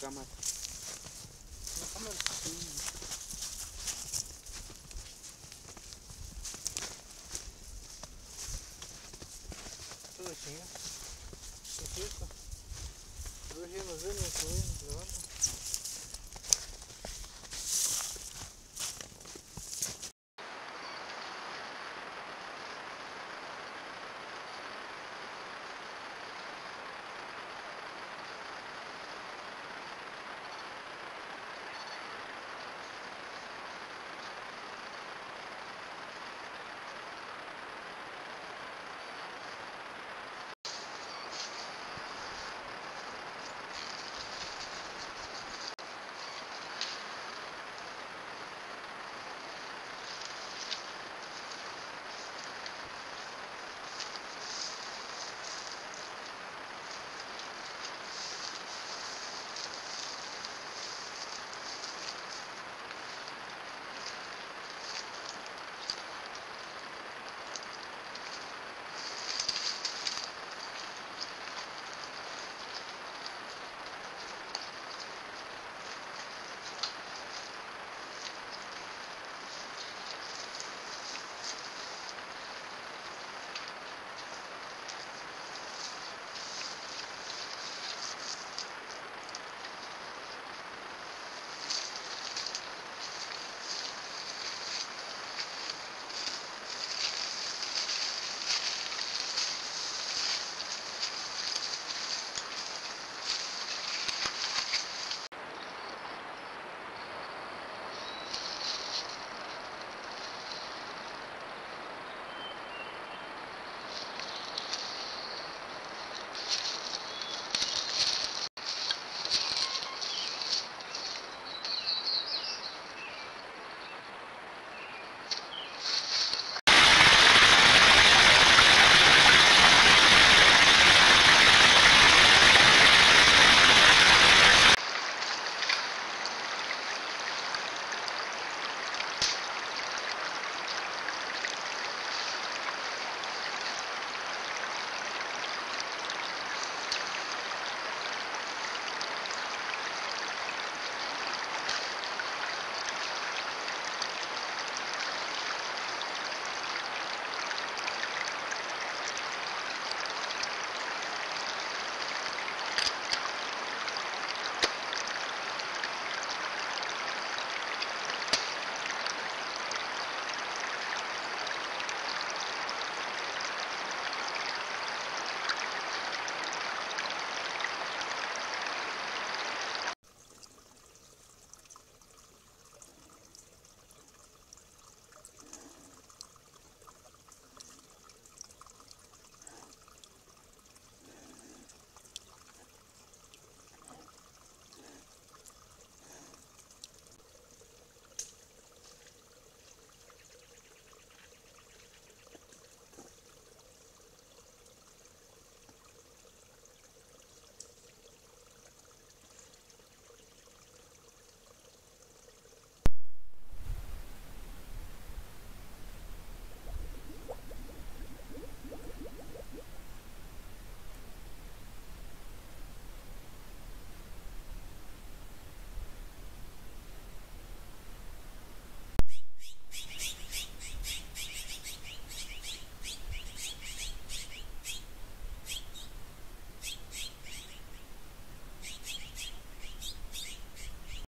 cámara. Una cámara. Tudo assim, ó. Aqui. Hoje nós vemos, nos levanta.